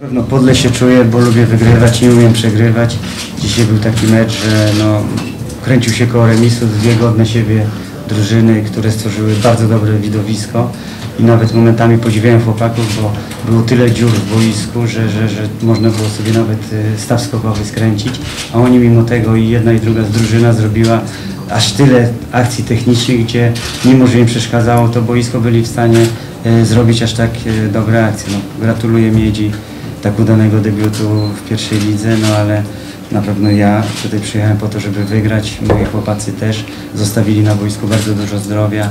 Pewno podle się czuję, bo lubię wygrywać, nie umiem przegrywać. Dzisiaj był taki mecz, że no, kręcił się koło remisu, dwie godne siebie drużyny, które stworzyły bardzo dobre widowisko i nawet momentami podziwiałem chłopaków, bo było tyle dziur w boisku, że, że, że można było sobie nawet y, staw skokowy skręcić, a oni mimo tego i jedna i druga drużyna zrobiła aż tyle akcji technicznych, gdzie mimo, że im przeszkadzało to boisko, byli w stanie y, zrobić aż tak y, dobre akcje. No, gratuluję Miedzi tak udanego debiutu w pierwszej lidze, no ale na pewno ja tutaj przyjechałem po to, żeby wygrać. Moi chłopacy też zostawili na boisku bardzo dużo zdrowia.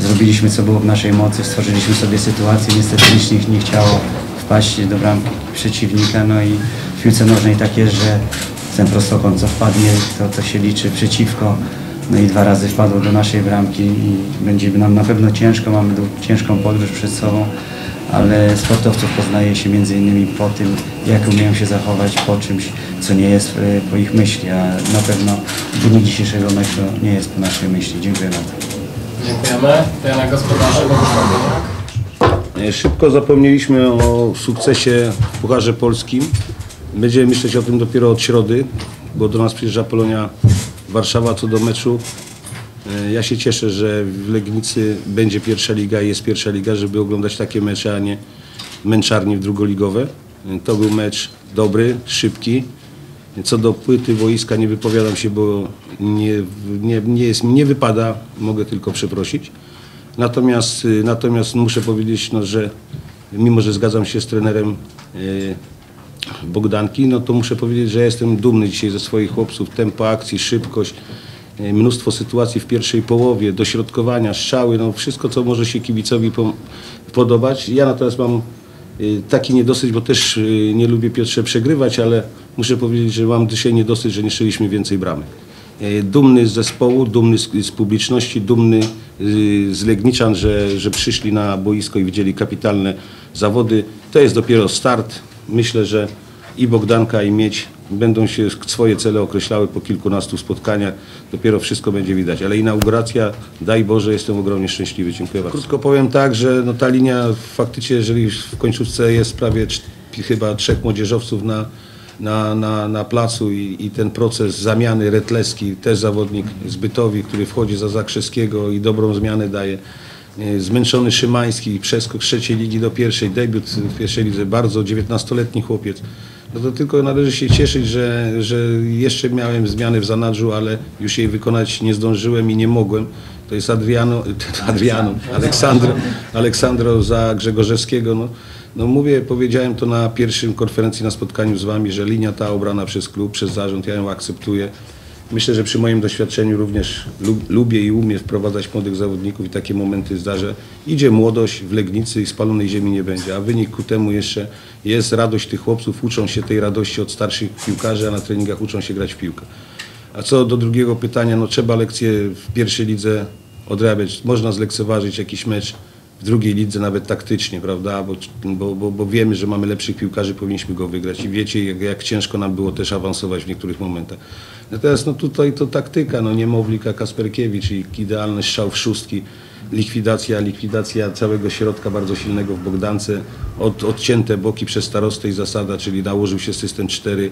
Zrobiliśmy co było w naszej mocy, stworzyliśmy sobie sytuację. Niestety nic ich nie chciało wpaść do bramki przeciwnika. No i w piłce nożnej tak jest, że ten prostokąt co wpadnie, to, to się liczy przeciwko. No i dwa razy wpadło do naszej bramki i będzie nam na pewno ciężko, mamy ciężką podróż przed sobą ale sportowców poznaje się między innymi po tym, jak umieją się zachować po czymś, co nie jest e, po ich myśli, a na pewno wynik dzisiejszego meczu nie jest po naszej myśli. Dziękuję bardzo. Dziękujemy. Trener gospodarzy Bogusław Bieniak. E, Szybko zapomnieliśmy o sukcesie w Pucharze Polskim. Będziemy myśleć o tym dopiero od środy, bo do nas przyjeżdża Polonia Warszawa co do meczu. E, Ja się cieszę, że w Legnicy będzie pierwsza liga i jest pierwsza liga, żeby oglądać takie mecze, a nie męczarnie drugoligowe. E, To był mecz dobry, szybki. Co do płyty wojska nie wypowiadam się, bo nie, nie, nie, jest, nie wypada, mogę tylko przeprosić. Natomiast, y, natomiast muszę powiedzieć, no, że mimo, że zgadzam się z trenerem Bogdanki, no to muszę powiedzieć, że jestem dumny dzisiaj ze swoich chłopców. Tempo akcji, szybkość, y, mnóstwo sytuacji w pierwszej połowie, dośrodkowania, strzały, no wszystko, co może się kibicowi po, podobać. Ja natomiast mam y, taki niedosyć, bo też y, nie lubię Piotrze przegrywać, ale muszę powiedzieć, że mam dzisiaj niedosyć, że nie strzeliśmy więcej bramek. E, Dumny z zespołu, dumny z, publiczności, dumny z Legniczan, że, że przyszli na boisko i widzieli kapitalne zawody. To jest dopiero start. Myślę, że i Bogdanka i Miedź będą się swoje cele określały po kilkunastu spotkaniach. Dopiero wszystko będzie widać. Ale inauguracja, daj Boże, jestem ogromnie szczęśliwy. Dziękuję bardzo. Krótko powiem tak, że no ta linia faktycznie, jeżeli w końcówce jest prawie chyba trzech młodzieżowców na, na, na, na placu i, i ten proces zamiany Retleski, też zawodnik z Bytowi, który wchodzi za Zakrzeskiego i dobrą zmianę daje. E, Zmęczony Szymański, przeskok z trzeciej ligi do pierwszej, debiut w pierwszej lidze, bardzo 19-letni chłopiec. No to tylko należy się cieszyć, że, że jeszcze miałem zmiany w zanadrzu, ale już jej wykonać nie zdążyłem i nie mogłem. To jest Adriano, Adriano Aleksandro, Aleksandro za Grzegorzewskiego. No, no mówię, powiedziałem to na pierwszym konferencji na spotkaniu z Wami, że linia ta obrana przez klub, przez zarząd, ja ją akceptuję. Myślę, że przy moim doświadczeniu również lub, lubię i umiem wprowadzać młodych zawodników i takie momenty zdarzę. Idzie młodość w Legnicy i spalonej ziemi nie będzie, a wynik ku temu jeszcze jest radość tych chłopców, uczą się tej radości od starszych piłkarzy, a na treningach uczą się grać w piłkę. A co do drugiego pytania, no trzeba lekcje w pierwszej lidze odrabiać. Można zlekceważyć jakiś mecz w drugiej lidze nawet taktycznie, prawda? Bo, bo, bo, bo wiemy, że mamy lepszych piłkarzy, powinniśmy go wygrać. I wiecie, jak, jak ciężko nam było też awansować w niektórych momentach. Natomiast no tutaj to taktyka, no niemowlika Kasperkiewicz i idealny strzał w szóstki. Likwidacja, likwidacja całego środka bardzo silnego w Bogdance. Od, odcięte boki przez starostę i zasada, czyli nałożył się system 4,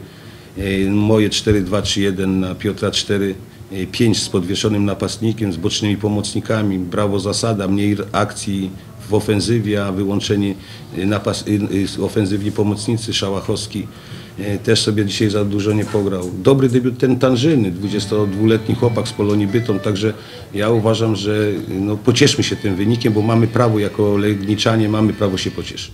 e, moje 4-2-3-1 na Piotra 4. 5 z podwieszonym napastnikiem, z bocznymi pomocnikami, brawo zasada, mniej akcji w ofensywie, a wyłączeni y, napas, y, ofensywni pomocnicy, Szałachowski też sobie dzisiaj za dużo nie pograł. Dobry debiut ten Tanżyny, 22-letni chłopak z Polonii Bytom, także ja uważam, że no, pocieszmy się tym wynikiem, bo mamy prawo jako Legniczanie, mamy prawo się pocieszyć.